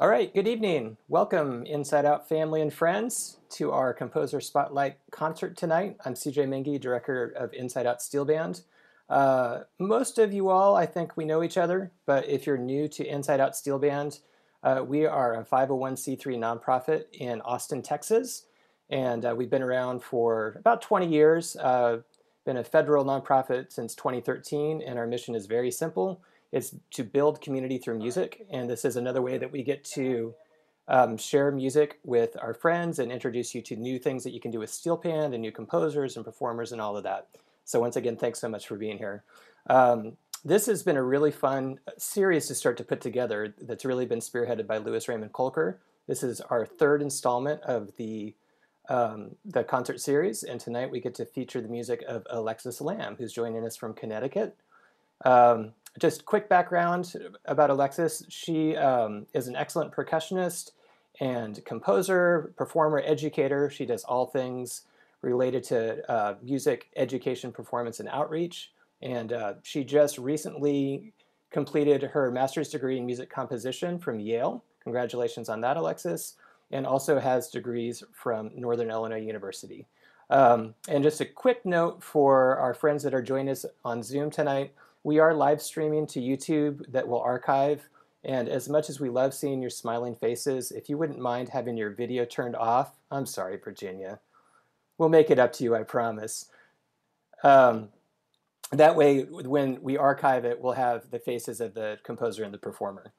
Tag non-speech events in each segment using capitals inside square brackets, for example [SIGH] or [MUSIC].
All right, good evening. Welcome, Inside Out family and friends, to our Composer Spotlight concert tonight. I'm CJ Mengi, director of Inside Out Steel Band. Uh, most of you all, I think we know each other, but if you're new to Inside Out Steel Band, uh, we are a 501c3 nonprofit in Austin, Texas, and uh, we've been around for about 20 years. Uh, been a federal nonprofit since 2013, and our mission is very simple is to build community through music. And this is another way that we get to um, share music with our friends and introduce you to new things that you can do with steel pan and new composers and performers and all of that. So once again, thanks so much for being here. Um, this has been a really fun series to start to put together that's really been spearheaded by Louis Raymond Kolker. This is our third installment of the um, the concert series, and tonight we get to feature the music of Alexis Lamb, who's joining us from Connecticut. Um, just quick background about Alexis. She um, is an excellent percussionist and composer, performer, educator. She does all things related to uh, music education, performance, and outreach. And uh, she just recently completed her master's degree in music composition from Yale. Congratulations on that, Alexis. And also has degrees from Northern Illinois University. Um, and just a quick note for our friends that are joining us on Zoom tonight. We are live streaming to YouTube that will archive. And as much as we love seeing your smiling faces, if you wouldn't mind having your video turned off, I'm sorry, Virginia. We'll make it up to you, I promise. Um, that way, when we archive it, we'll have the faces of the composer and the performer.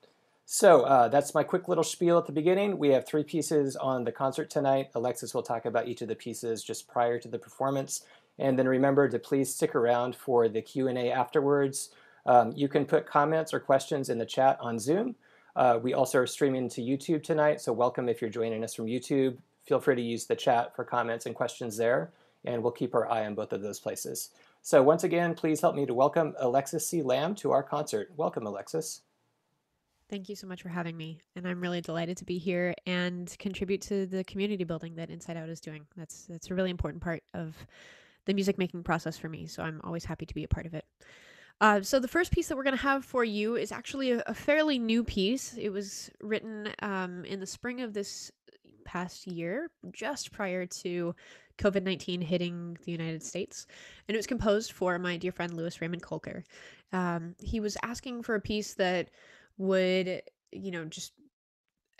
So uh, that's my quick little spiel at the beginning. We have three pieces on the concert tonight. Alexis will talk about each of the pieces just prior to the performance. And then remember to please stick around for the Q&A afterwards. Um, you can put comments or questions in the chat on Zoom. Uh, we also are streaming to YouTube tonight, so welcome if you're joining us from YouTube. Feel free to use the chat for comments and questions there, and we'll keep our eye on both of those places. So once again, please help me to welcome Alexis C. Lamb to our concert. Welcome, Alexis. Thank you so much for having me. And I'm really delighted to be here and contribute to the community building that Inside Out is doing. That's that's a really important part of the music making process for me. So I'm always happy to be a part of it. Uh, so the first piece that we're going to have for you is actually a, a fairly new piece. It was written um, in the spring of this past year, just prior to COVID 19 hitting the United States. And it was composed for my dear friend Louis Raymond Kolker. Um, he was asking for a piece that would, you know, just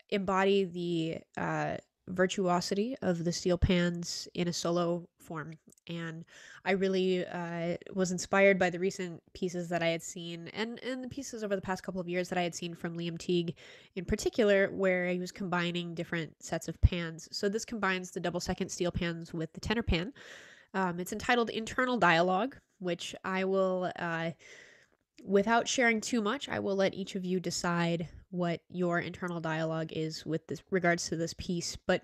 embody the uh, virtuosity of the steel pans in a solo form. And I really uh, was inspired by the recent pieces that I had seen and, and the pieces over the past couple of years that I had seen from Liam Teague in particular, where he was combining different sets of pans. So this combines the double second steel pans with the tenor pan. Um, it's entitled Internal Dialogue, which I will. Uh, without sharing too much, I will let each of you decide what your internal dialogue is with this regards to this piece. But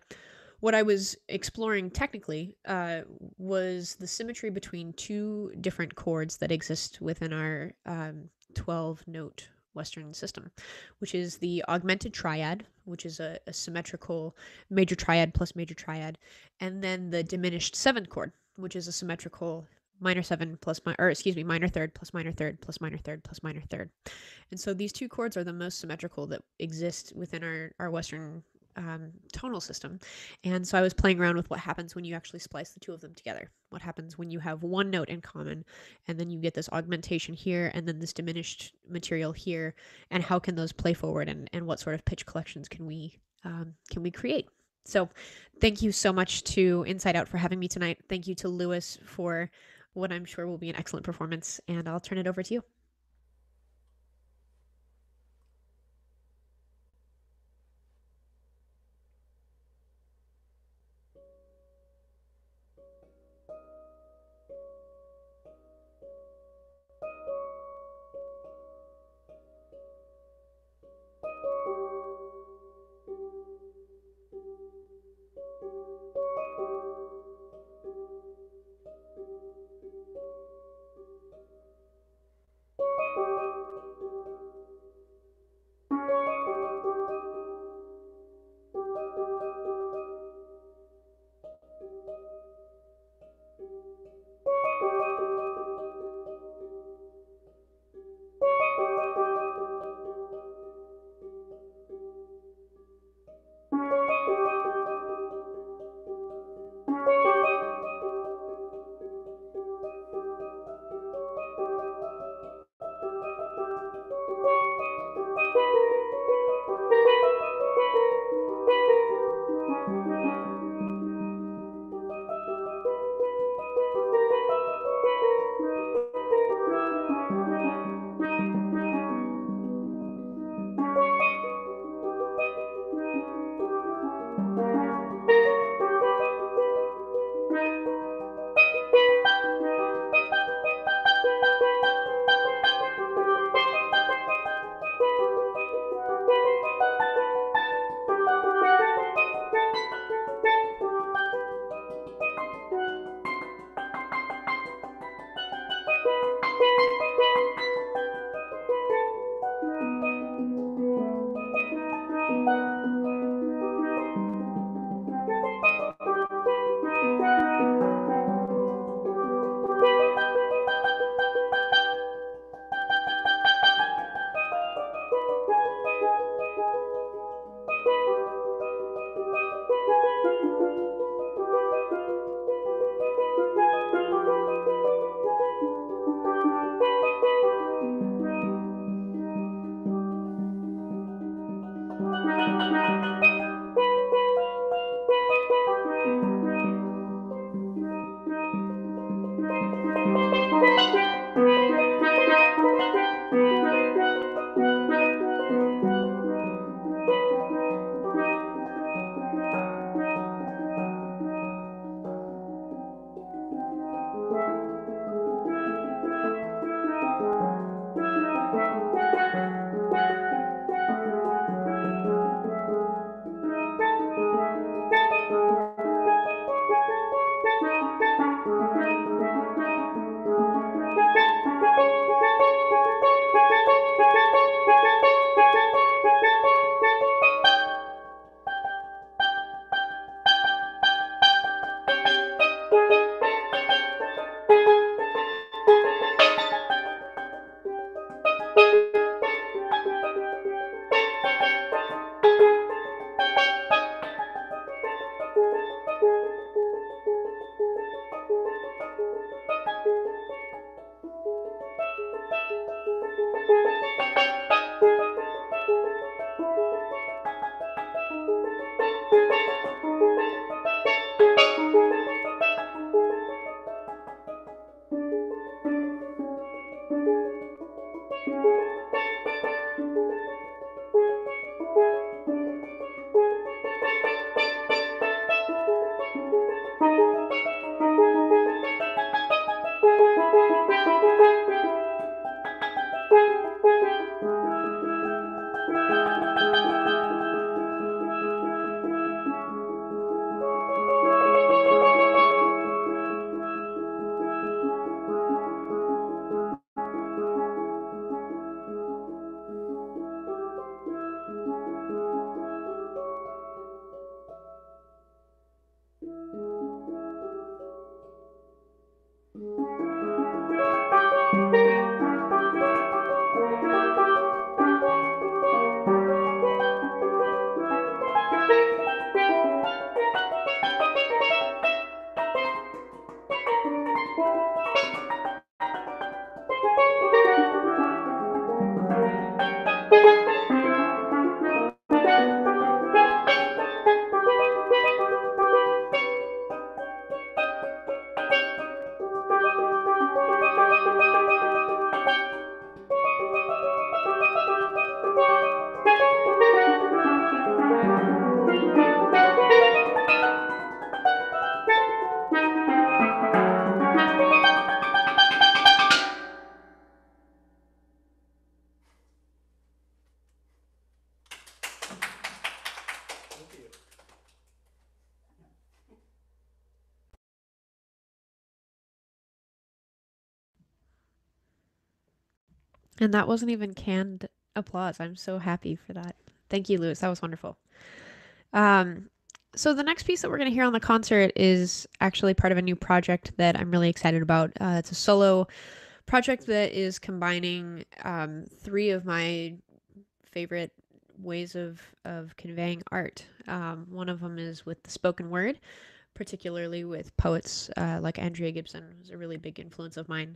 what I was exploring technically uh, was the symmetry between two different chords that exist within our um, 12 note Western system, which is the augmented triad, which is a, a, symmetrical major triad plus major triad, and then the diminished seventh chord, which is a symmetrical minor seven plus my or excuse me minor third plus minor third plus minor third plus minor third. And so these two chords are the most symmetrical that exist within our our western um, tonal system. And so i was playing around with what happens when you actually splice the two of them together. What happens when you have one note in common and then you get this augmentation here and then this diminished material here and how can those play forward and, and what sort of pitch collections can we um, can we create? So thank you so much to inside out for having me tonight. Thank you to Louis for what I'm sure will be an excellent performance. And I'll turn it over to you. And that wasn't even canned applause. I'm so happy for that. Thank you, Louis. That was wonderful. Um, so the next piece that we're going to hear on the concert is actually part of a new project that I'm really excited about. Uh, it's a solo project that is combining um, three of my favorite ways of of conveying art. Um, one of them is with the spoken word, particularly with poets uh, like Andrea Gibson, who's a really big influence of mine,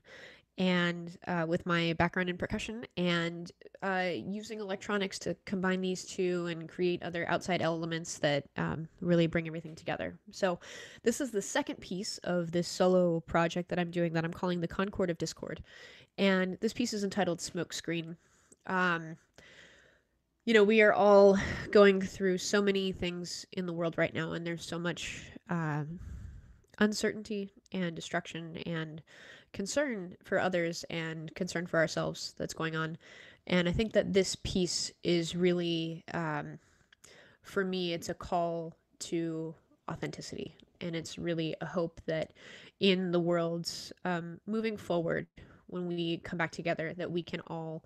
and uh, with my background in percussion and uh, using electronics to combine these two and create other outside elements that um, really bring everything together. So, this is the second piece of this solo project that I'm doing that I'm calling the Concord of Discord. And this piece is entitled Smoke Screen. Um, you know, we are all going through so many things in the world right now, and there's so much um, uncertainty and destruction and concern for others and concern for ourselves that's going on. And I think that this piece is really, um, for me, it's a call to authenticity. And it's really a hope that in the world's um, moving forward, when we come back together, that we can all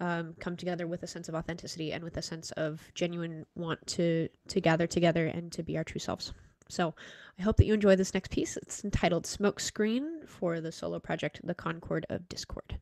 um, come together with a sense of authenticity and with a sense of genuine want to to gather together and to be our true selves. So I hope that you enjoy this next piece. It's entitled Smoke Screen for the solo project The Concord of Discord.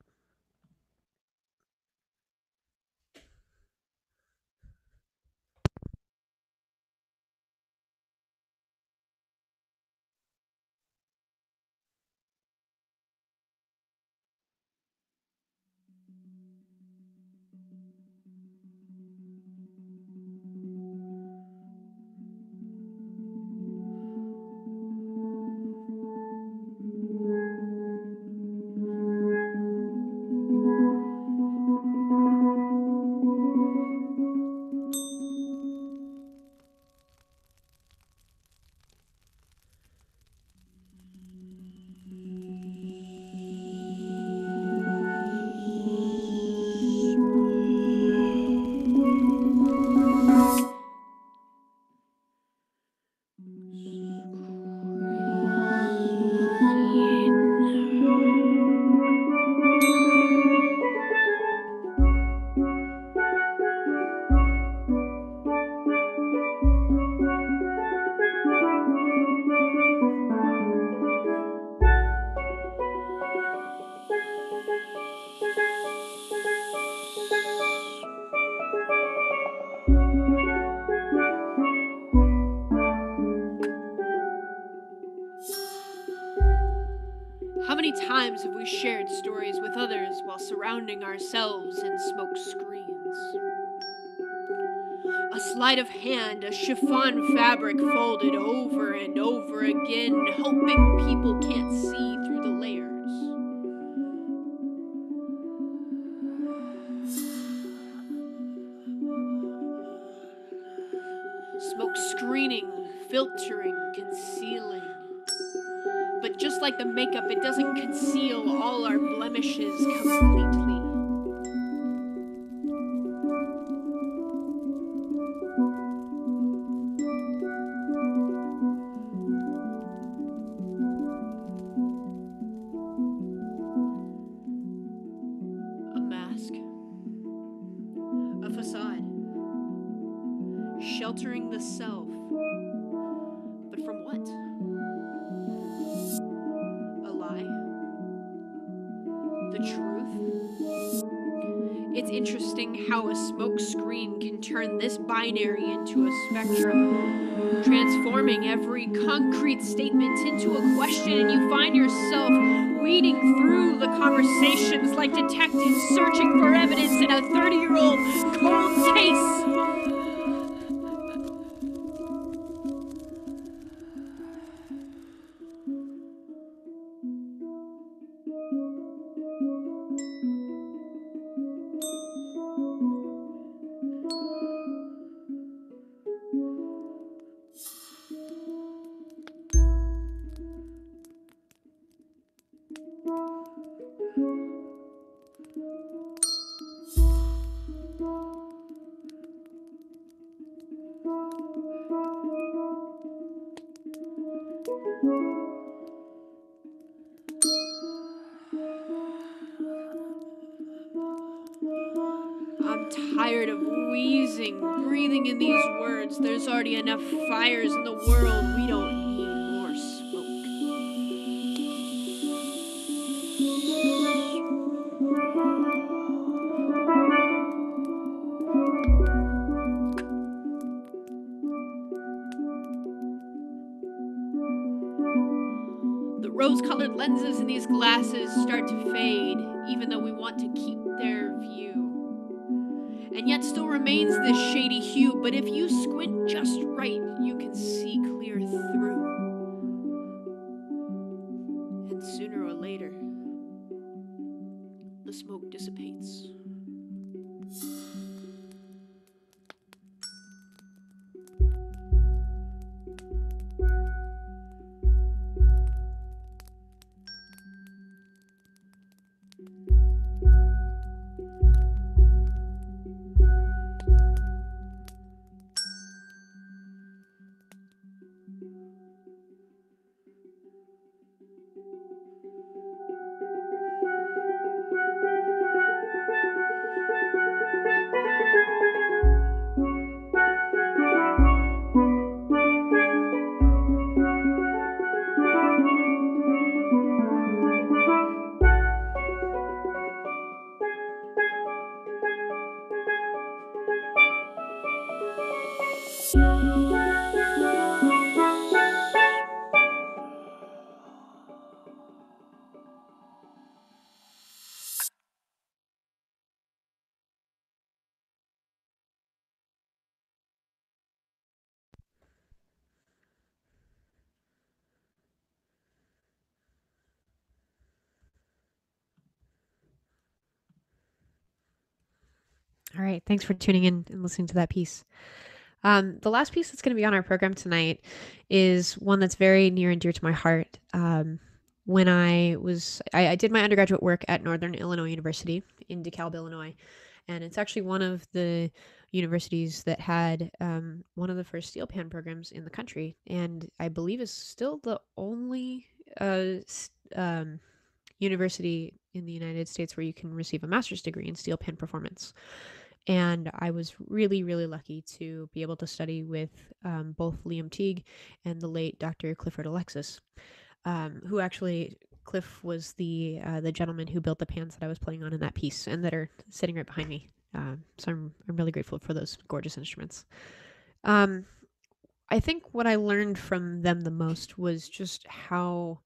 Fabric Sheltering the self. But from what? A lie? The truth? It's interesting how a smokescreen can turn this binary into a spectrum, transforming every concrete statement into a question, and you find yourself weeding through the conversations like detectives searching for evidence in a 30 year old cold case. Lenses in these glasses start to fade, even though we want to keep their view. And yet still remains this shady hue, but if you squint just right, All right. Thanks for tuning in and listening to that piece. Um, the last piece that's going to be on our program tonight is one that's very near and dear to my heart. Um, when I was, I, I did my undergraduate work at Northern Illinois University in DeKalb, Illinois, and it's actually one of the universities that had um, one of the first steel pan programs in the country, and I believe is still the only uh, um, university in the United States where you can receive a master's degree in steel pan performance. And I was really, really lucky to be able to study with um, both Liam Teague and the late Dr. Clifford Alexis, um, who actually Cliff was the uh, the gentleman who built the pans that I was playing on in that piece and that are sitting right behind me. Um, so I'm I'm really grateful for those gorgeous instruments. Um, I think what I learned from them the most was just how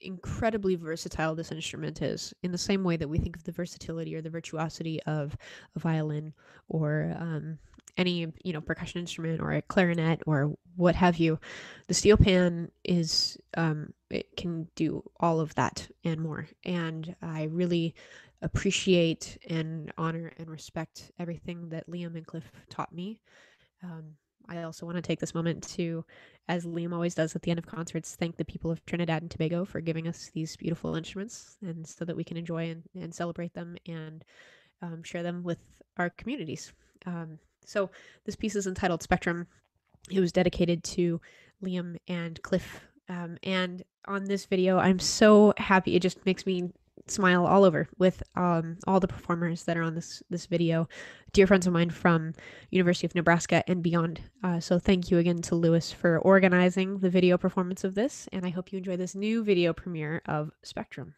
incredibly versatile this instrument is in the same way that we think of the versatility or the virtuosity of a violin or um, any you know percussion instrument or a clarinet or what have you. The steel pan is um, it can do all of that and more. And i really appreciate and honor and respect everything that liam and cliff taught me. Um, I also want to take this moment to, as Liam always does at the end of concerts, thank the people of Trinidad and Tobago for giving us these beautiful instruments and so that we can enjoy and, and celebrate them and um, share them with our communities. Um, so this piece is entitled Spectrum. It was dedicated to Liam and Cliff. Um, and on this video, I'm so happy. It just makes me smile all over with um, all the performers that are on this this video. Dear friends of mine from university of nebraska and beyond uh, so thank you again to Louis for organizing the video performance of this and i hope you enjoy this new video premiere of spectrum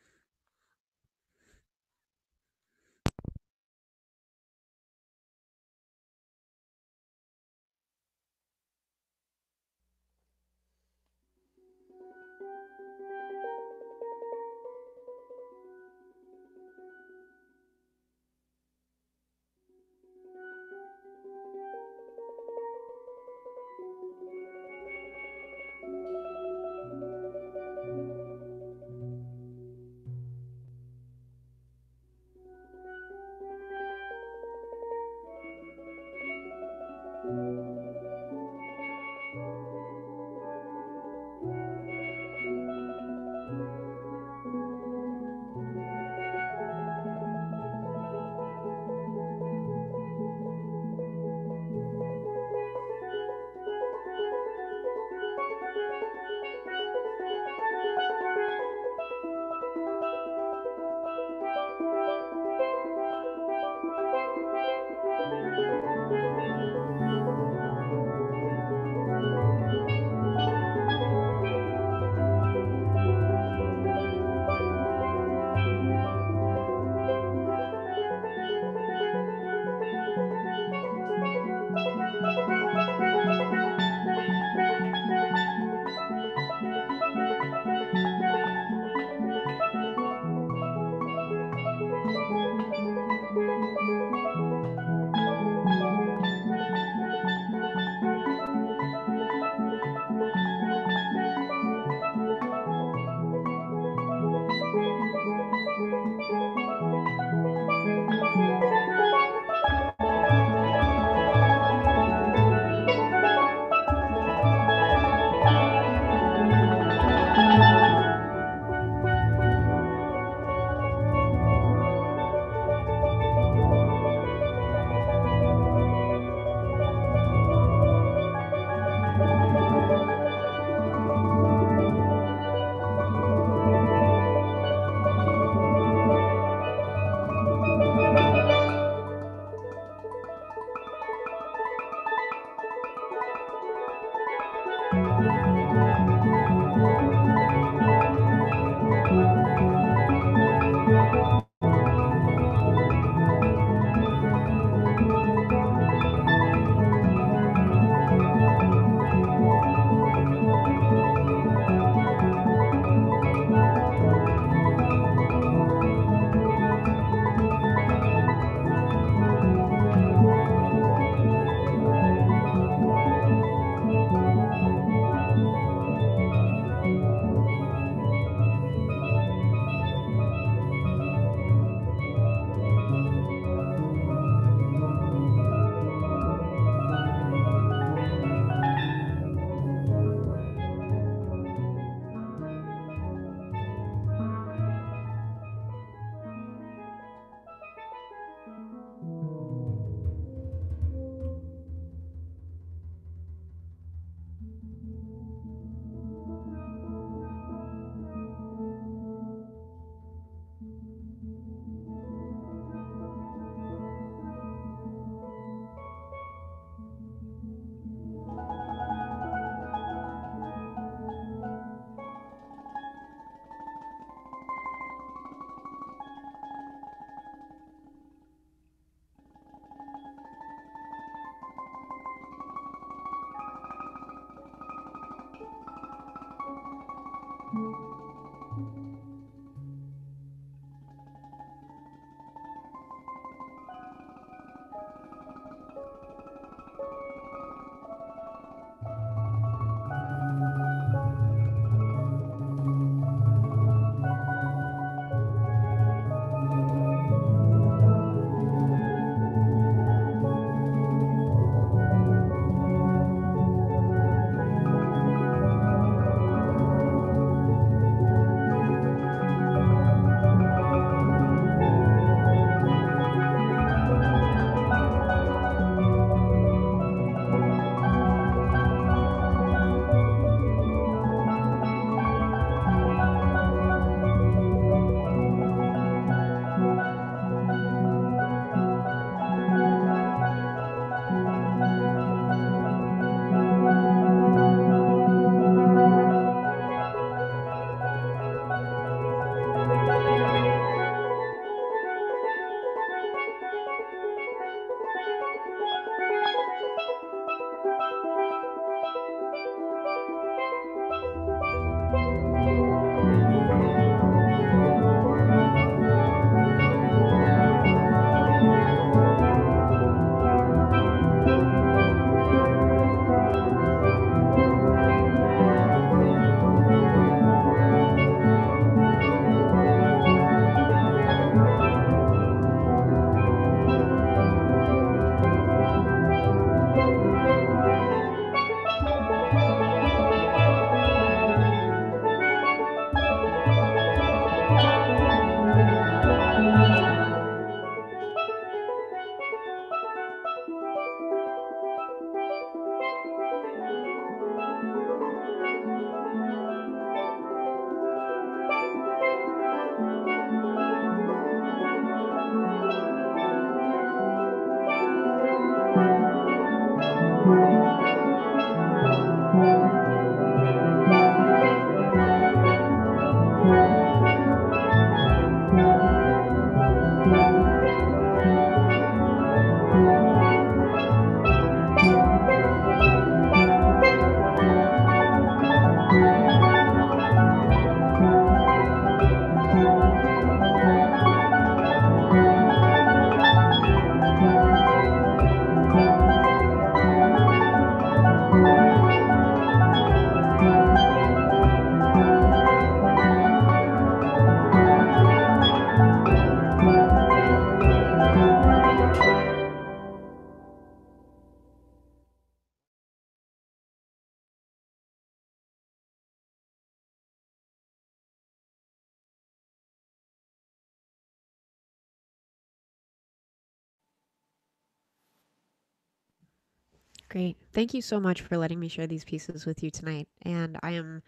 Great. Thank you so much for letting me share these pieces with you tonight. And I am,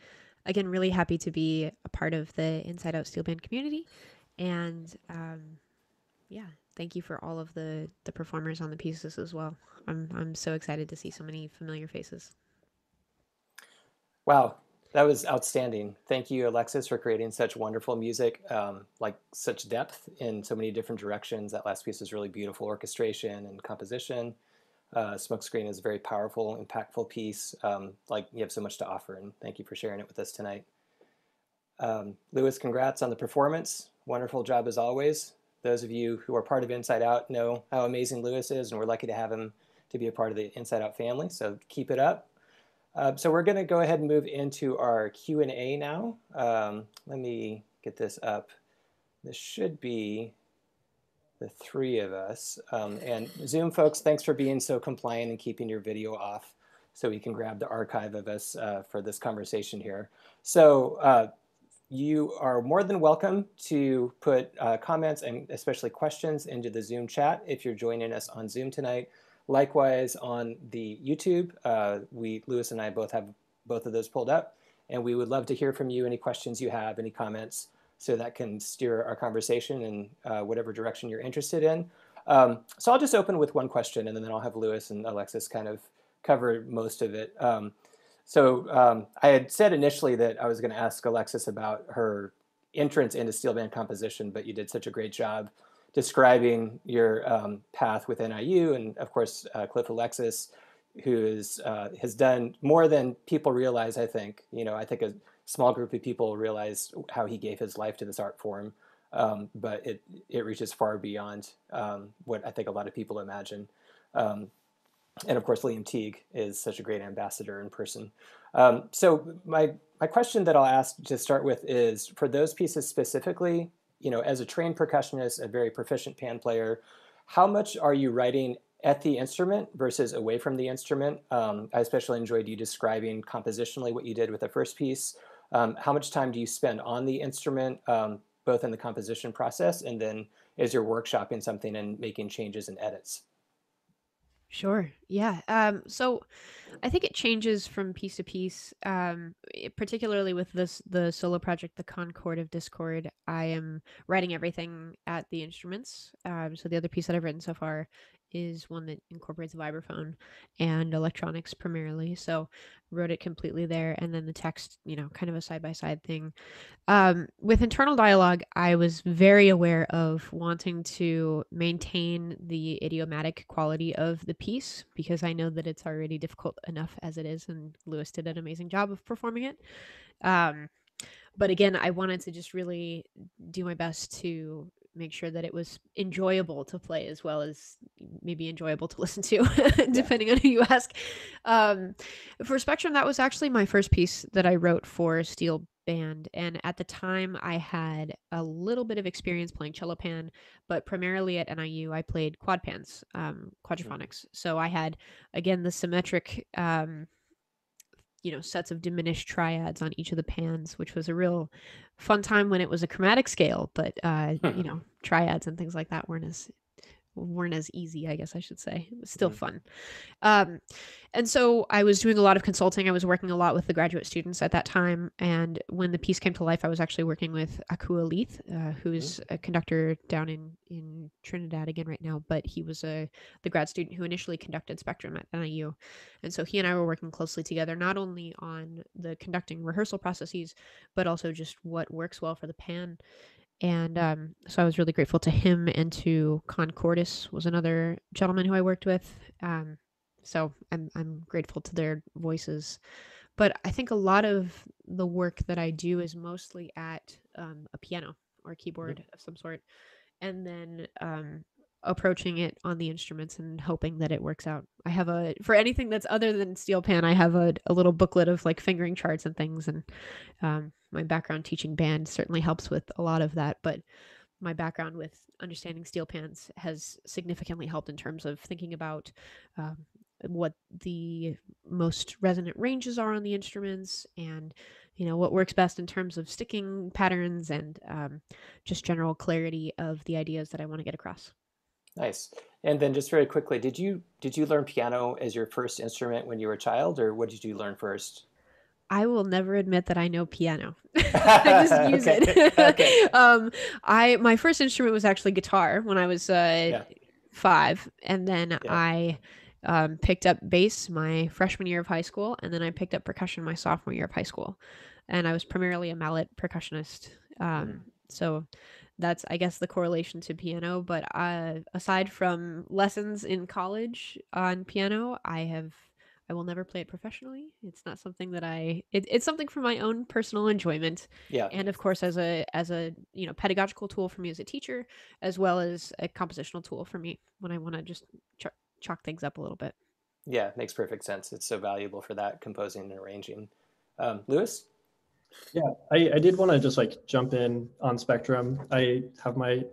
again, really happy to be a part of the Inside Out Steel Band community. And um, yeah, thank you for all of the the performers on the pieces as well. I'm I'm so excited to see so many familiar faces. Wow, that was outstanding. Thank you, Alexis, for creating such wonderful music, um, like such depth in so many different directions. That last piece was really beautiful orchestration and composition. Uh, Smokescreen is a very powerful, impactful piece. Um, like you have so much to offer, and thank you for sharing it with us tonight. Um, Louis, congrats on the performance. Wonderful job as always. Those of you who are part of Inside Out know how amazing Louis is, and we're lucky to have him to be a part of the Inside Out family. So keep it up. Uh, so we're going to go ahead and move into our Q&A now. Um, let me get this up. This should be the three of us. Um, and Zoom folks, thanks for being so compliant and keeping your video off so we can grab the archive of us uh, for this conversation here. So uh, you are more than welcome to put uh, comments and especially questions into the Zoom chat if you're joining us on Zoom tonight. Likewise on the YouTube, uh, we Louis and I both have both of those pulled up, and we would love to hear from you. Any questions you have, any comments, so that can steer our conversation in uh, whatever direction you're interested in. Um, so I'll just open with one question, and then I'll have Louis and Alexis kind of cover most of it. Um, so um, I had said initially that I was going to ask Alexis about her entrance into steel band composition, but you did such a great job describing your um, path with NIU, and of course uh, Cliff Alexis, who is uh, has done more than people realize. I think you know. I think a small group of people realize how he gave his life to this art form, um, but it it reaches far beyond um, what I think a lot of people imagine. Um, and of course, Liam Teague is such a great ambassador in person. Um, so my my question that I'll ask to start with is for those pieces specifically you know, as a trained percussionist, a very proficient pan player, how much are you writing at the instrument versus away from the instrument? Um, I especially enjoyed you describing compositionally what you did with the first piece. Um, how much time do you spend on the instrument, um, both in the composition process and then as you're workshopping something and making changes and edits? Sure. Yeah. Um, so I think it changes from piece to piece. Um, particularly with this the solo project, the Concord of Discord. I am writing everything at the instruments. Um, so the other piece that I've written so far is one that incorporates vibraphone and electronics primarily. So wrote it completely there, and then the text, you know, kind of a side by side thing. Um, with internal dialogue, I was very aware of wanting to maintain the idiomatic quality of the piece because I know that it's already difficult enough as it is, and Louis did an amazing job of performing it. Um, but again, I wanted to just really do my best to make sure that it was enjoyable to play as well as maybe enjoyable to [LAUGHS] listen to, [LAUGHS] depending yeah. on who you ask. Um, for Spectrum, that was actually my first piece that I wrote for Steel Band. And at the time, I had a little bit of experience playing cello pan, but primarily at NIU, I played quad pans, um, quadraphonics. Mm-hmm. So I had, again, the symmetric. Um, you know sets of diminished triads on each of the pans which was a real fun time when it was a chromatic scale but uh you know triads and things like that weren't as weren't as easy, I guess I should say. It was still mm-hmm. fun. Um, and so I was doing a lot of consulting. I was working a lot with the graduate students at that time. And when the piece came to life, I was actually working with Akua Leith, uh, who's mm-hmm. a conductor down in, in Trinidad again right now. But he was a the grad student who initially conducted Spectrum at NIU. And so he and I were working closely together, not only on the conducting rehearsal processes, but also just what works well for the pan and um, so I was really grateful to him and to Concordis was another gentleman who I worked with. Um, so I'm I'm grateful to their voices. But I think a lot of the work that I do is mostly at um, a piano or a keyboard of some sort, and then um, approaching it on the instruments and hoping that it works out. I have a for anything that's other than steel pan, I have a, a little booklet of like fingering charts and things, and um, my background teaching band certainly helps with a lot of that. But my background with understanding steel pans has significantly helped in terms of thinking about um, what the most resonant ranges are on the instruments and you know what works best in terms of sticking patterns and um, just general clarity of the ideas that i want to get across Nice. And then just very quickly, did you did you learn piano as your first instrument when you were a child, or what did you learn first? I will never admit that I know piano. [LAUGHS] I [LAUGHS] just use Okay, it. okay. [LAUGHS] um, I my first instrument was actually guitar when I was uh, Yeah. five, and then Yeah. I um, picked up bass my freshman year of high school, and then I picked up percussion my sophomore year of high school, and I was primarily a mallet percussionist. Um, so that's I guess the correlation to piano. But uh, aside from lessons in college on piano, I have I will never play it professionally. It's not something that I. It, it's something for my own personal enjoyment, Yeah. and of course, as a as a you know pedagogical tool for me as a teacher, as well as a compositional tool for me when I want to just ch- chalk things up a little bit. Yeah, makes perfect sense. It's so valuable for that composing and arranging. Um, Louis? Yeah, I, I did want to just like jump in on Spectrum. I have my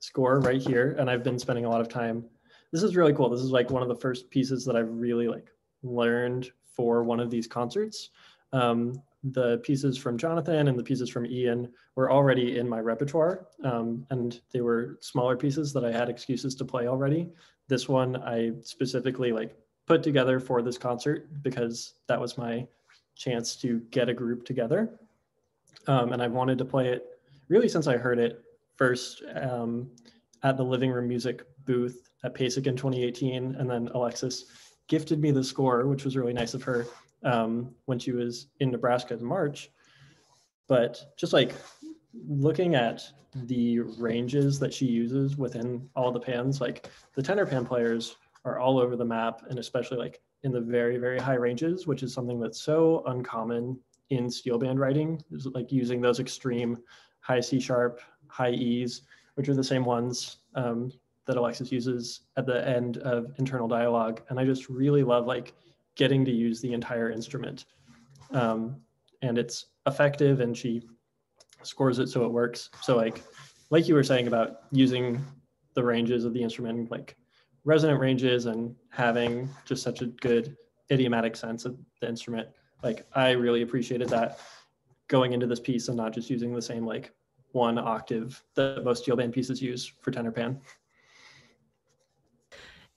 score right here, and I've been spending a lot of time. This is really cool. This is like one of the first pieces that I've really like learned for one of these concerts. Um, the pieces from Jonathan and the pieces from Ian were already in my repertoire, um, and they were smaller pieces that I had excuses to play already. This one I specifically like put together for this concert because that was my chance to get a group together. Um, and I've wanted to play it really since I heard it first um, at the Living Room Music booth at PASIC in 2018. And then Alexis gifted me the score, which was really nice of her um, when she was in Nebraska in March. But just like looking at the ranges that she uses within all the pans, like the tenor pan players are all over the map, and especially like in the very, very high ranges, which is something that's so uncommon in steel band writing, like using those extreme high C sharp, high E's, which are the same ones um, that Alexis uses at the end of internal dialogue. And I just really love like getting to use the entire instrument. Um, and it's effective and she scores it so it works. So like, like you were saying about using the ranges of the instrument, like resonant ranges and having just such a good idiomatic sense of the instrument. Like I really appreciated that going into this piece and not just using the same like one octave that most steel band pieces use for tenor pan.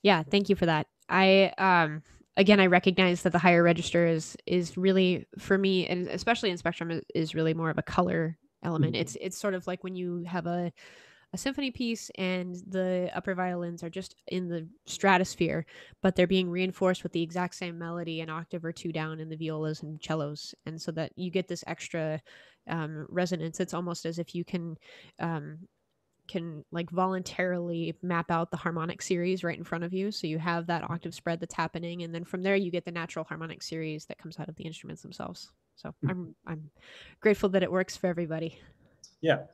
Yeah, thank you for that. I um again I recognize that the higher register is is really for me and especially in spectrum is, really more of a color element. Mhm. It's it's sort of like when you have a a symphony piece and the upper violins are just in the stratosphere, but they're being reinforced with the exact same melody an octave or two down in the violas and cellos, and so that you get this extra um, resonance. It's almost as if you can um, can like voluntarily map out the harmonic series right in front of you so you have that octave spread that's happening and then from there you get the natural harmonic series that comes out of the instruments themselves so Mhm. i'm i'm grateful that it works for everybody Yeah.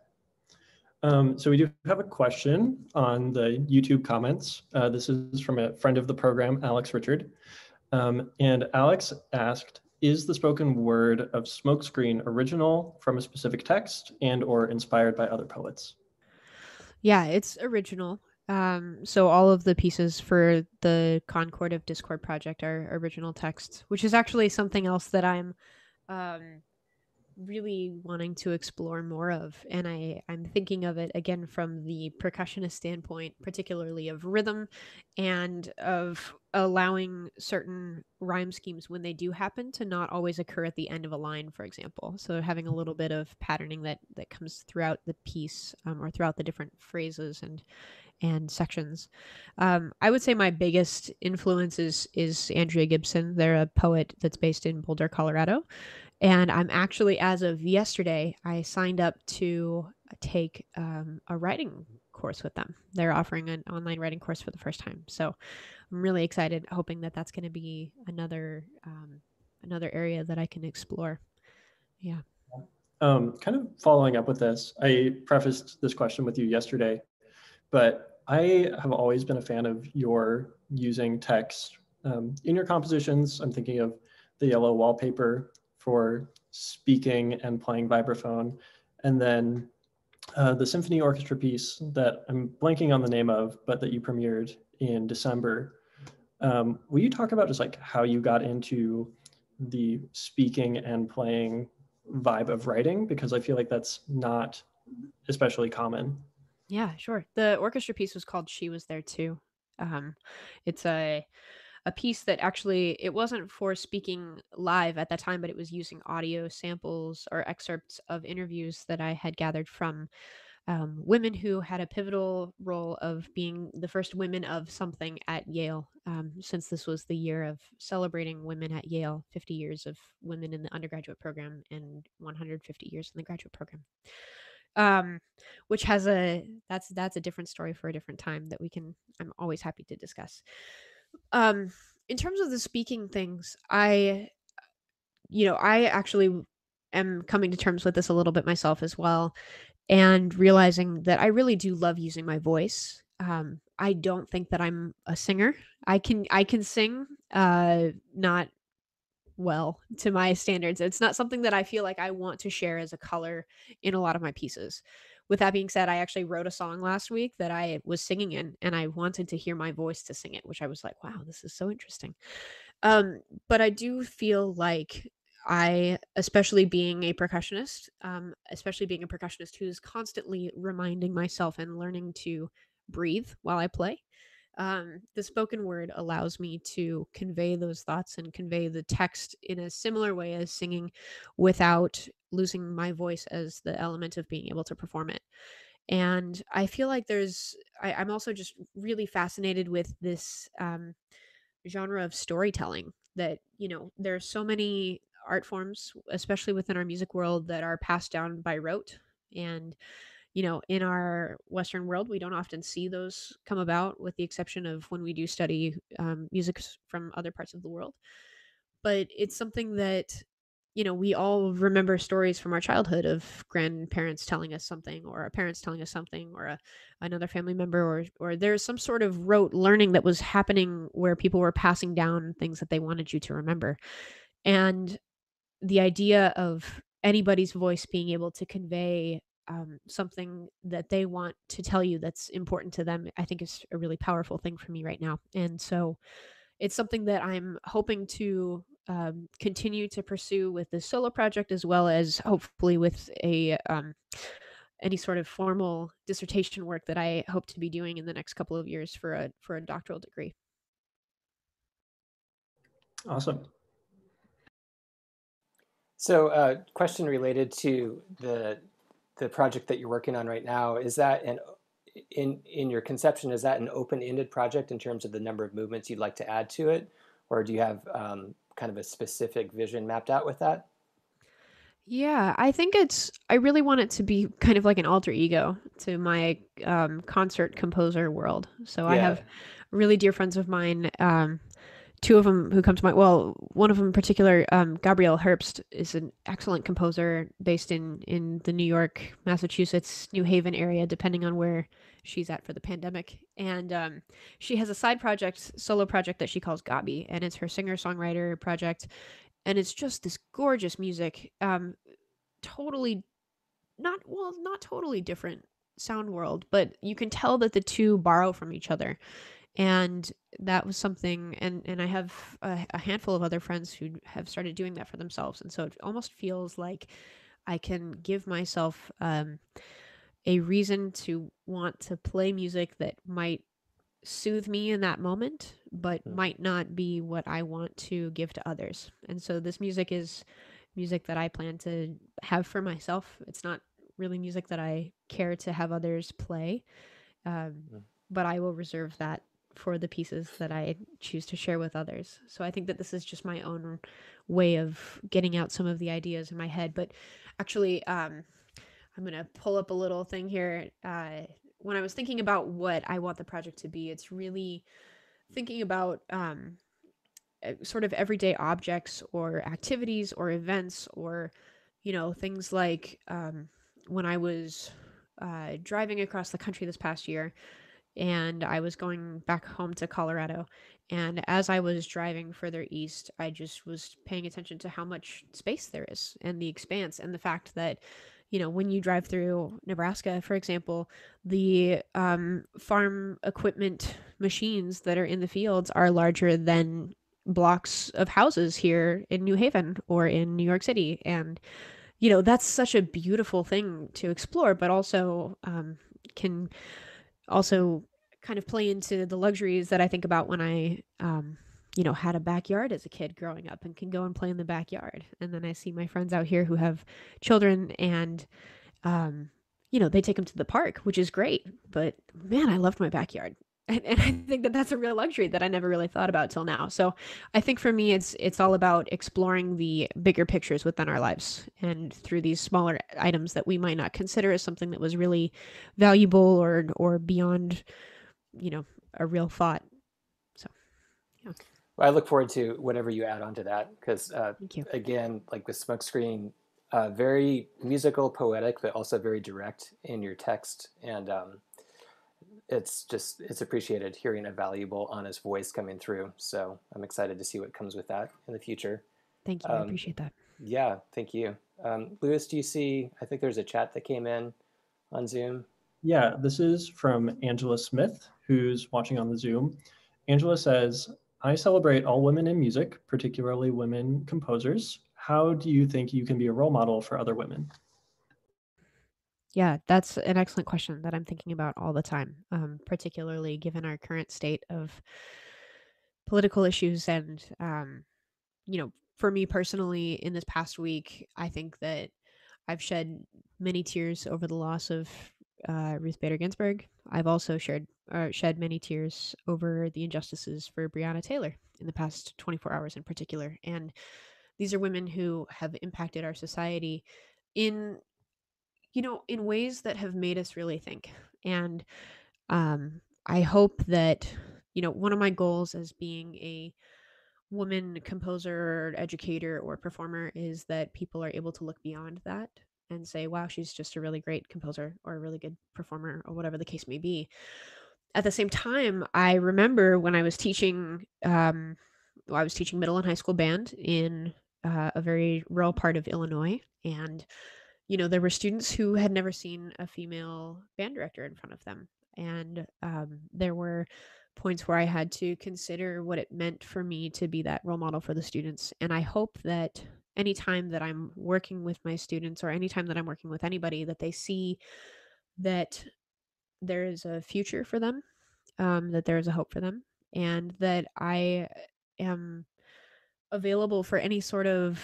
Um, so we do have a question on the YouTube comments. Uh, this is from a friend of the program, Alex Richard. Um, and Alex asked, is the spoken word of Smokescreen original from a specific text and or inspired by other poets? yeah it's original um so all of the pieces for the concord of discord project are original texts which is actually something else that i'm um really wanting to explore more of and i i'm thinking of it again from the percussionist standpoint particularly of rhythm and of allowing certain rhyme schemes when they do happen to not always occur at the end of a line for example. So having a little bit of patterning that that comes throughout the piece um, or throughout the different phrases and and sections. Um, i would say my biggest influence is is andrea gibson. They're a poet that's based in boulder colorado and I'm actually, as of yesterday, I signed up to take um, a writing course with them. They're offering an online writing course for the first time, so I'm really excited, hoping that that's going to be another um, another area that I can explore. Yeah. Um, kind of following up with this, I prefaced this question with you yesterday, but I have always been a fan of your using text um, in your compositions. I'm thinking of the yellow wallpaper for speaking and playing vibraphone, and then uh, the symphony orchestra piece that I'm blanking on the name of, but that you premiered in December. Um, will you talk about just like how you got into the speaking and playing vibe of writing? Because I feel like that's not especially common. Yeah, sure. The orchestra piece was called She Was There Too. Um, it's a a piece that actually it wasn't for speaking live at that time, but it was using audio samples or excerpts of interviews that I had gathered from um, women who had a pivotal role of being the first women of something at Yale, um, since this was the year of celebrating women at Yale 50 years of women in the undergraduate program and 150 years in the graduate program. Um, which has a that's that's a different story for a different time that we can I'm always happy to discuss. Um, in terms of the speaking things, I you know, I actually am coming to terms with this a little bit myself as well and realizing that I really do love using my voice. Um, I don't think that I'm a singer. I can I can sing, uh, not well to my standards. It's not something that I feel like I want to share as a color in a lot of my pieces. With that being said, I actually wrote a song last week that I was singing in, and I wanted to hear my voice to sing it, which I was like, wow, this is so interesting. Um, but I do feel like I, especially being a percussionist, um, especially being a percussionist who's constantly reminding myself and learning to breathe while I play, um, the spoken word allows me to convey those thoughts and convey the text in a similar way as singing without losing my voice as the element of being able to perform it. And I feel like there's, I, I'm also just really fascinated with this um, genre of storytelling that, you know, there's so many art forms, especially within our music world, that are passed down by rote. And, you know, in our Western world, we don't often see those come about, with the exception of when we do study um, music from other parts of the world. But it's something that you know, we all remember stories from our childhood of grandparents telling us something or our parents telling us something or a, another family member or or there's some sort of rote learning that was happening where people were passing down things that they wanted you to remember. And the idea of anybody's voice being able to convey um, something that they want to tell you that's important to them, I think is a really powerful thing for me right now. And so it's something that I'm hoping to um, continue to pursue with this solo project as well as hopefully with a um, any sort of formal dissertation work that I hope to be doing in the next couple of years for a for a doctoral degree. Awesome. So, uh, question related to the the project that you're working on right now is that an in in your conception is that an open-ended project in terms of the number of movements you'd like to add to it, or do you have um, kind of a specific vision mapped out with that? Yeah, I think it's I really want it to be kind of like an alter ego to my um, concert composer world. So I have really dear friends of mine um, two of them who come to mind. Well, one of them in particular, um, Gabrielle Herbst, is an excellent composer based in in the New York, Massachusetts, New Haven area, depending on where she's at for the pandemic. And um, she has a side project, solo project that she calls Gabi, and it's her singer songwriter project, and it's just this gorgeous music. Um, totally, not well, not totally different sound world, but you can tell that the two borrow from each other and that was something and and i have a, a, handful of other friends who have started doing that for themselves and so it almost feels like i can give myself um, a reason to want to play music that might soothe me in that moment but mm. might not be what i want to give to others and so this music is music that i plan to have for myself it's not really music that i care to have others play um, mm. but i will reserve that for the pieces that I choose to share with others. So I think that this is just my own way of getting out some of the ideas in my head. But actually, um, I'm going to pull up a little thing here. Uh, when I was thinking about what I want the project to be, it's really thinking about um, sort of everyday objects or activities or events or, you know, things like um, when I was uh, driving across the country this past year and I was going back home to Colorado. And as I was driving further east, I just was paying attention to how much space there is and the expanse and the fact that, you know, when you drive through Nebraska, for example, the um, farm equipment machines that are in the fields are larger than blocks of houses here in New Haven or in New York City. And, you know, that's such a beautiful thing to explore, but also um, can also kind of play into the luxuries that I think about when I, um, you know, had a backyard as a kid growing up and can go and play in the backyard. And then I see my friends out here who have children and, um, you know, they take them to the park, which is great. But man, I loved my backyard. [LAUGHS] And, and I think that that's a real luxury that I never really thought about till now. So I think for me, it's it's all about exploring the bigger pictures within our lives and through these smaller items that we might not consider as something that was really valuable or or beyond, you know, a real thought. So, yeah. Well, I look forward to whatever you add on to that because, uh, again, like with Smokescreen, uh, very musical, poetic, but also very direct in your text. And. Um, it's just it's appreciated hearing a valuable honest voice coming through. So i'm excited to see what comes with that in the future. Thank you. Um, i appreciate that. yeah thank you. Um, louis do you see i think there's a chat that came in on zoom. Yeah this is from angela smith who's watching on the zoom. Angela says i celebrate all women in music particularly women composers how do you think you can be a role model for other women yeah, that's an excellent question that I'm thinking about all the time, um, particularly given our current state of political issues. And, um, you know, for me personally, in this past week, I think that I've shed many tears over the loss of uh, Ruth Bader Ginsburg. I've also shared uh, shed many tears over the injustices for Breonna Taylor in the past 24 hours, in particular. And these are women who have impacted our society in you know, in ways that have made us really think. And um, I hope that, you know, one of my goals as being a woman composer educator or performer is that people are able to look beyond that and say, wow, she's just a really great composer or a really good performer or whatever the case may be. At the same time, I remember when I was teaching, um, well, I was teaching middle and high school band in uh, a very rural part of Illinois. And you know, there were students who had never seen a female band director in front of them. And um, there were points where I had to consider what it meant for me to be that role model for the students. And I hope that anytime that I'm working with my students or anytime that I'm working with anybody, that they see that there is a future for them, um, that there is a hope for them, and that I am available for any sort of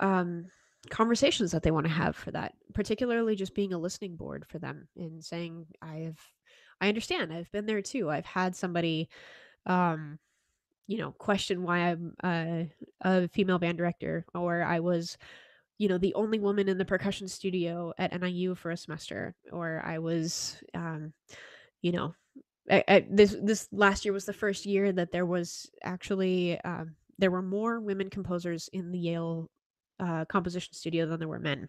um, conversations that they want to have for that particularly just being a listening board for them and saying i've i understand i've been there too i've had somebody um you know question why i'm a, a female band director or i was you know the only woman in the percussion studio at niu for a semester or i was um you know I, I, this this last year was the first year that there was actually um, there were more women composers in the Yale uh, composition studio than there were men.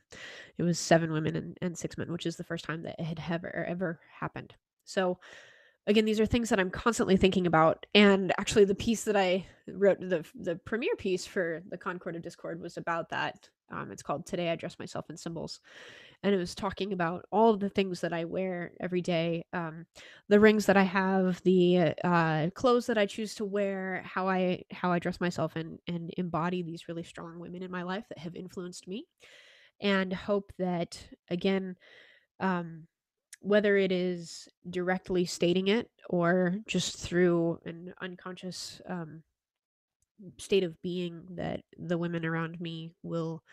It was seven women and, and six men, which is the first time that it had ever ever happened. So again, these are things that I'm constantly thinking about. And actually, the piece that I wrote, the the premiere piece for the Concord of Discord, was about that. Um, it's called "Today I Dress Myself in Symbols," and it was talking about all the things that I wear every day, um, the rings that I have, the uh, clothes that I choose to wear, how I how I dress myself, and and embody these really strong women in my life that have influenced me, and hope that again, um, whether it is directly stating it or just through an unconscious um, state of being that the women around me will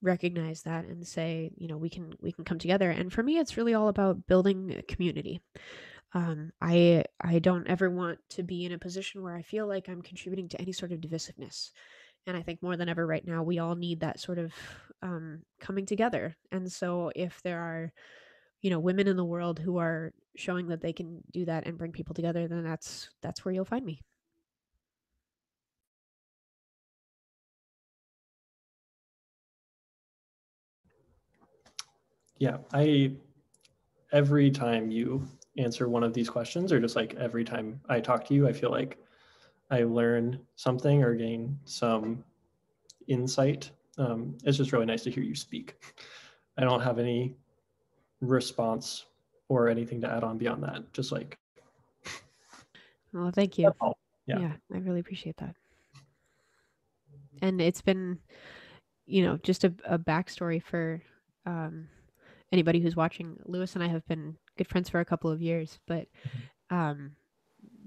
recognize that and say you know we can we can come together. And for me it's really all about building a community. Um, i i don't ever want to be in a position where i feel like i'm contributing to any sort of divisiveness. And i think more than ever right now we all need that sort of um, coming together. And so if there are you know women in the world who are showing that they can do that and bring people together then that's that's where you'll find me Yeah, I every time you answer one of these questions, or just like every time I talk to you, I feel like I learn something or gain some insight. Um, it's just really nice to hear you speak. I don't have any response or anything to add on beyond that. Just like, [LAUGHS] well, thank you. Yeah. yeah, I really appreciate that. And it's been, you know, just a, a backstory for um, anybody who's watching, Louis and I have been good friends for a couple of years, but um,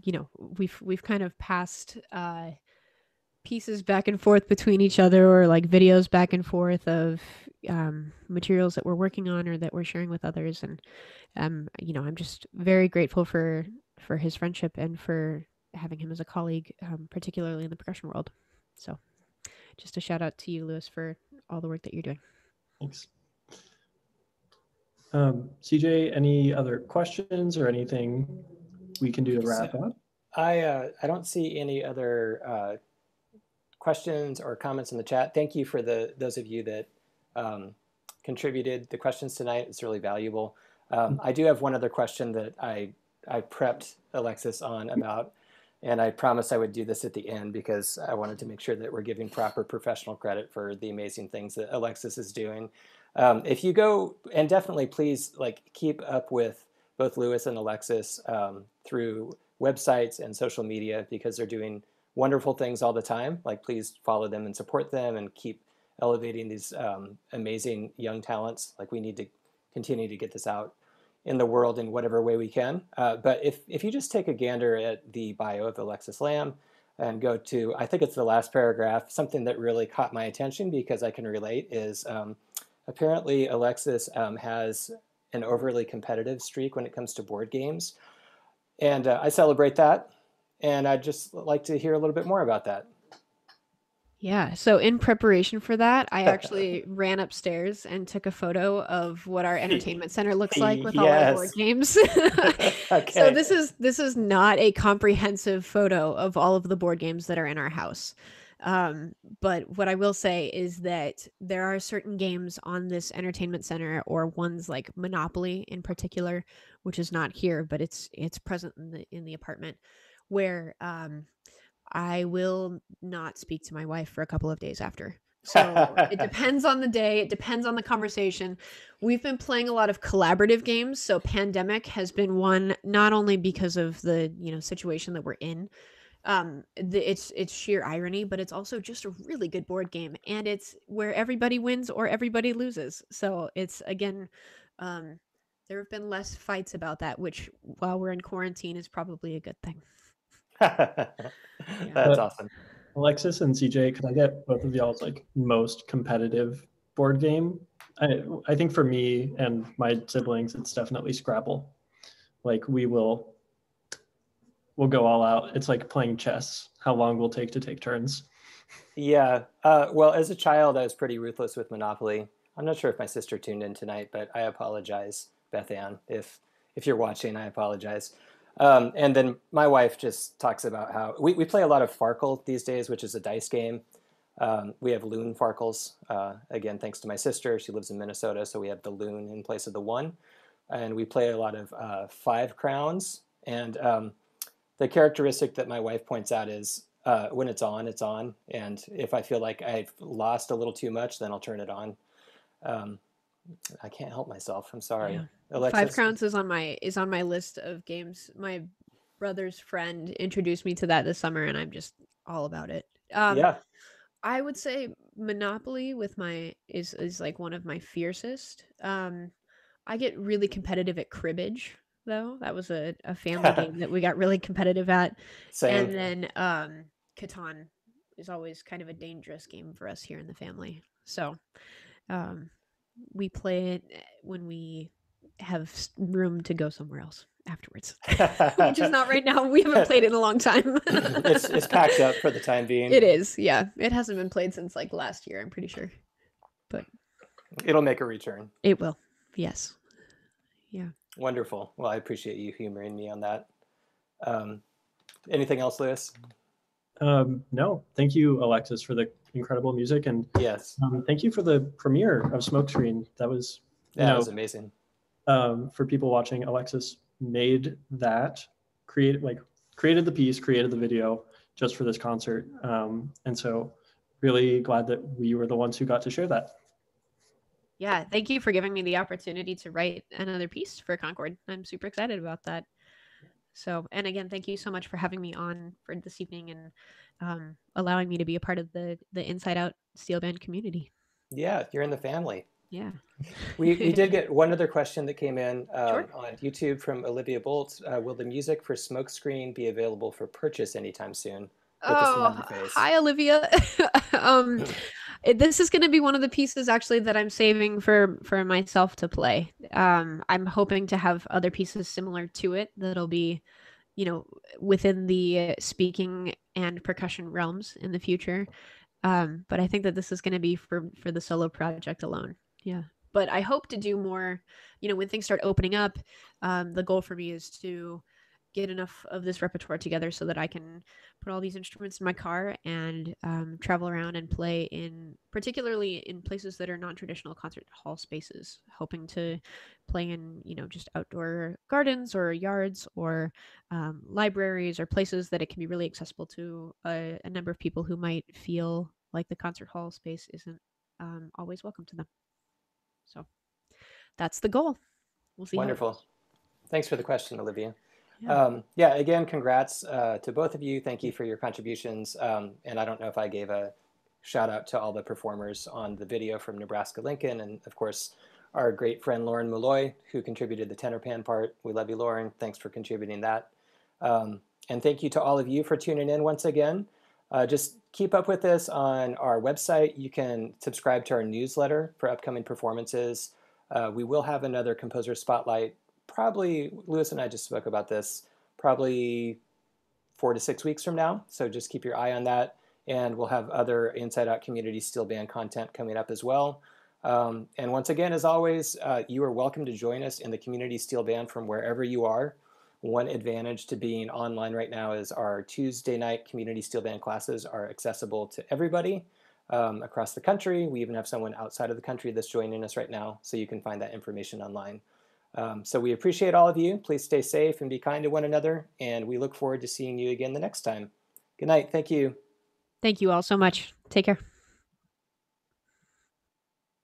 you know, we've we've kind of passed uh, pieces back and forth between each other, or like videos back and forth of um, materials that we're working on or that we're sharing with others, and um, you know, I'm just very grateful for for his friendship and for having him as a colleague, um, particularly in the percussion world. So, just a shout out to you, Louis, for all the work that you're doing. Thanks. Um, CJ, any other questions or anything we can do to wrap up? I uh, I don't see any other uh, questions or comments in the chat. Thank you for the those of you that um, contributed the questions tonight. It's really valuable. Um, I do have one other question that I I prepped Alexis on about, and I promised I would do this at the end because I wanted to make sure that we're giving proper professional credit for the amazing things that Alexis is doing. Um, if you go and definitely please like keep up with both Louis and Alexis um, through websites and social media because they're doing wonderful things all the time. Like please follow them and support them and keep elevating these um, amazing young talents. Like we need to continue to get this out in the world in whatever way we can. Uh, but if, if you just take a gander at the bio of Alexis Lamb and go to, I think it's the last paragraph, something that really caught my attention because I can relate is um, Apparently, Alexis um, has an overly competitive streak when it comes to board games. And uh, I celebrate that. And I'd just like to hear a little bit more about that. Yeah. So in preparation for that, I actually [LAUGHS] ran upstairs and took a photo of what our entertainment center [LAUGHS] looks like with yes. all our board [LAUGHS] games. okay. So this is this is not a comprehensive photo of all of the board games that are in our house. Um, but what I will say is that there are certain games on this entertainment center, or ones like Monopoly in particular, which is not here, but it's it's present in the in the apartment, where um, I will not speak to my wife for a couple of days after. So it [LAUGHS] depends on the day, it depends on the conversation. We've been playing a lot of collaborative games, so Pandemic has been one not only because of the, you know, situation that we're in, um the, it's it's sheer irony but it's also just a really good board game and it's where everybody wins or everybody loses so it's again um there have been less fights about that which while we're in quarantine is probably a good thing [LAUGHS] that's yeah. awesome alexis and cj can i get both of y'all's like most competitive board game I, I think for me and my siblings it's definitely scrabble like we will we'll go all out. It's like playing chess. How long will take to take turns? Yeah. Uh, well, as a child, I was pretty ruthless with Monopoly. I'm not sure if my sister tuned in tonight, but I apologize, Beth Ann. If if you're watching, I apologize. Um, and then my wife just talks about how we, we play a lot of Farkle these days, which is a dice game. Um, we have Loon Farkles. Uh, again, thanks to my sister. She lives in Minnesota, so we have the Loon in place of the one. And we play a lot of uh, Five Crowns. And um, the characteristic that my wife points out is uh, when it's on, it's on, and if I feel like I've lost a little too much, then I'll turn it on. Um, I can't help myself. I'm sorry. Yeah. Alexis? Five Crowns is on my is on my list of games. My brother's friend introduced me to that this summer, and I'm just all about it. Um, yeah, I would say Monopoly with my is is like one of my fiercest. Um, I get really competitive at cribbage though. That was a, a family [LAUGHS] game that we got really competitive at. Same. And then um Catan is always kind of a dangerous game for us here in the family. So um we play it eh, when we have room to go somewhere else afterwards, [LAUGHS] which is [LAUGHS] not right now. We haven't played it in a long time. [LAUGHS] it's, it's packed up for the time being. It is, yeah. It hasn't been played since like last year, I'm pretty sure. But it'll make a return. It will. Yes. Yeah. Wonderful. Well, I appreciate you humoring me on that. Um, anything else, Louis? Um, no, thank you, Alexis, for the incredible music, and yes, um, thank you for the premiere of Smokescreen. That was yeah, know, that was amazing. Um, for people watching, Alexis made that created like created the piece, created the video just for this concert, um, and so really glad that we were the ones who got to share that. Yeah, thank you for giving me the opportunity to write another piece for Concord. I'm super excited about that. So, and again, thank you so much for having me on for this evening and um, allowing me to be a part of the the Inside Out Steel Band community. Yeah, you're in the family. Yeah. we, we did [LAUGHS] get one other question that came in um, Sure. on YouTube from Olivia Bolt. Uh, will the music for Smokescreen be available for purchase anytime soon? With Oh, hi Olivia. [LAUGHS] um, this is going to be one of the pieces actually that I'm saving for for myself to play. Um, I'm hoping to have other pieces similar to it that'll be, you know, within the speaking and percussion realms in the future. Um, but I think that this is going to be for for the solo project alone. Yeah. But I hope to do more. You know, when things start opening up, um, the goal for me is to get enough of this repertoire together so that I can put all these instruments in my car and um, travel around and play in particularly in places that are non-traditional concert hall spaces hoping to play in you know just outdoor gardens or yards or um, libraries or places that it can be really accessible to a, a number of people who might feel like the concert hall space isn't um, always welcome to them so that's the goal we'll see Wonderful. Thanks for the question, Olivia. Yeah. Um, yeah, again, congrats uh, to both of you. Thank you for your contributions. Um, and I don't know if I gave a shout out to all the performers on the video from Nebraska Lincoln, and of course, our great friend Lauren Molloy, who contributed the tenor pan part. We love you, Lauren. Thanks for contributing that. Um, and thank you to all of you for tuning in once again. Uh, just keep up with this on our website. You can subscribe to our newsletter for upcoming performances. Uh, we will have another composer spotlight probably Louis and I just spoke about this probably four to six weeks from now. So just keep your eye on that. And we'll have other Inside Out Community Steel Band content coming up as well. Um, and once again, as always, uh, you are welcome to join us in the Community Steel Band from wherever you are. One advantage to being online right now is our Tuesday night Community Steel Band classes are accessible to everybody um, across the country. We even have someone outside of the country that's joining us right now, so you can find that information online. Um, so we appreciate all of you. Please stay safe and be kind to one another. And we look forward to seeing you again the next time. Good night. Thank you. thank you all so much take care